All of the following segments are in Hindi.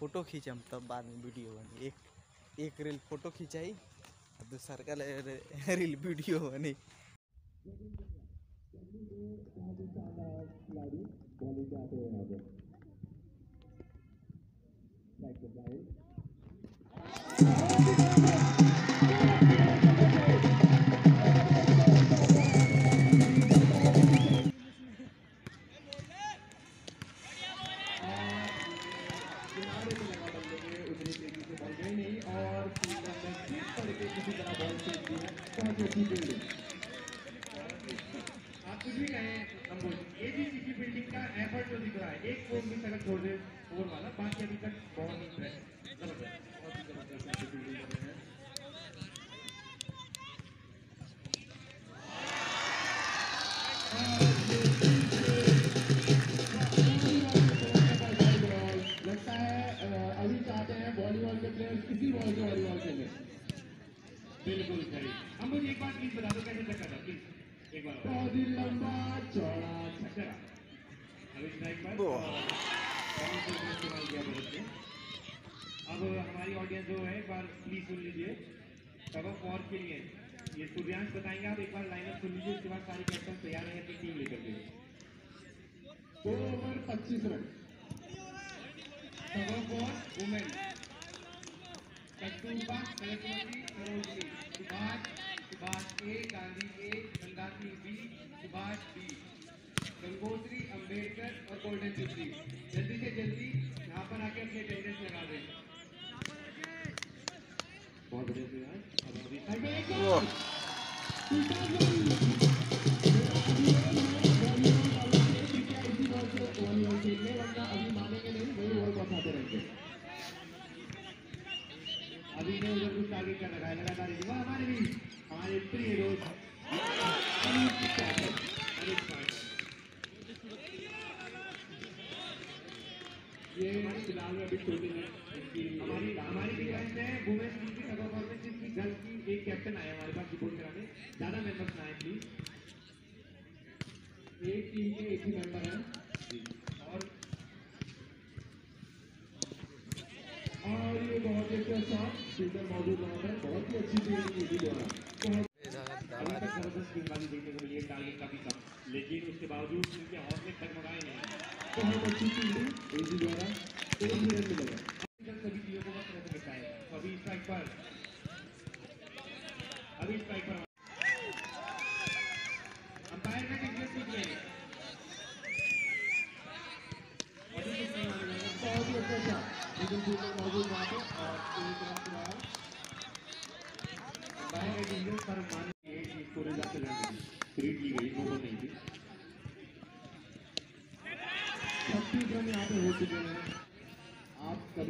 फ़ोटो खींचम तब बाद में वीडियो बनी। एक एक रील फ़ोटो खींचाई दूसर का रील वीडियो बनी। आप एक फ़ोन मिस अगर छोड़ दे फोर वाला बाकी अभी तक बहुत लगता है अभी चाहते हैं वॉलीबॉल के बॉल वॉलीबॉल खेलें बिल्कुल सही हम मुझे एक बार प्लीज़ बता दो कैसे चक्कर था प्लीज़ एक बार बहुत ही लंबा चौड़ा छक्का ने अब हमारी ऑडियंस जो है, एक बार प्लीज़ सुन लीजिए। तब फॉर के लिए, ये सूर्यांश बताएँगे। आप एक बार लाइनअप सुन लीजिए, उसके बाद सारी कैप्टन तैयार है अपनी टीम लेकर के। दो ओवर पच्चीस रन। तब for women Kasturba Saraswati Sarojini Subhash Subhash A, Gandhi A Gangotri B, Subhash B. Gangotri, Ambedkar और गोल्डन जुबली। जल्दी से जल्दी यहाँ पर आके अपने अटेंडेंस लगा दें। बहुत अभी ने उधर कुछ आगे कर रखा है। लगातार हमारे भी हमारे प्रिय दोस्त। हमारी हमारी भी फ्रेंड्स है वुमेन टीम की तगो में जिसकी गर्ल की एक कैप्टन आया हमारे पास रिपोर्ट कराने। ज़्यादा मेंबर्स आए प्लीज़ एक टीम के एक ही मेंबर हैं। और और ये बहुत ही अच्छा शॉट फील्डर मौजूद वहाँ पर। बहुत ही अच्छी फील्डिंग की द्वारा अभी तक ज़बरदस्त गेंदबाजी देखने को मिली है टारगेट काफ़ी कम। लेकिन उसके बावजूद उनके हौसले डगमगाए नहीं अच्छी फील्डिंग एजी द्वारा। एक ही मिलेगा। स्ट्राइक पर अभी स्ट्राइक पर अंपायर का टिकट कुछ नहीं। बहुत ही अच्छा शॉट लेकिन फील्डर मौजूद वहाँ पे और रन के का टिकट पर माने कि पूरे जाके लड़ रीड ली गई वो नहीं थी छत्तीस रन यहाँ पे हो चुके हैं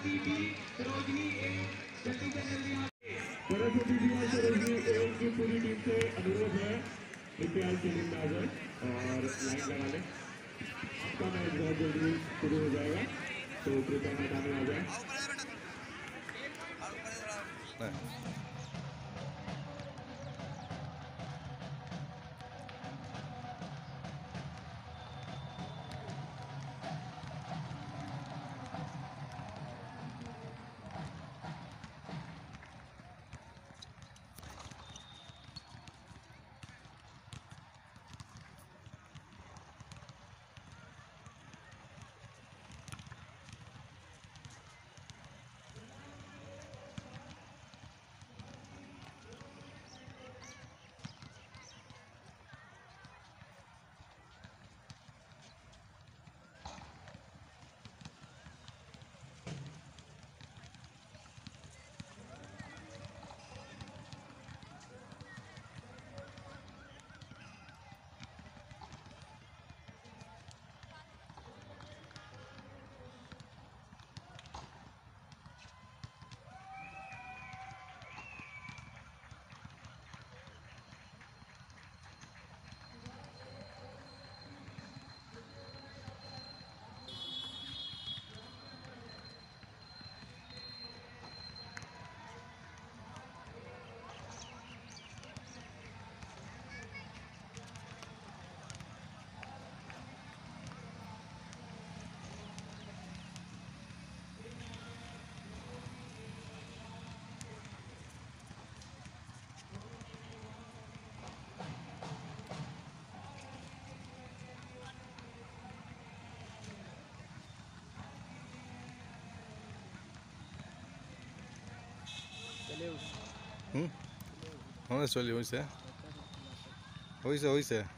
सरस्वती जी सरोजनी ए जल्दी से जल्दी आगे सरस्वती बी और सरोजनी ए आपकी पूरी टीम से अनुरोध है कृपया के में आ जाए और लाइन लगा लें आपका मैच बहुत जल्दी शुरू हो जाएगा तो कृपया मैदान में आ जाए Leus. Hmm? Unde sunt Leus, e? Uite, uite.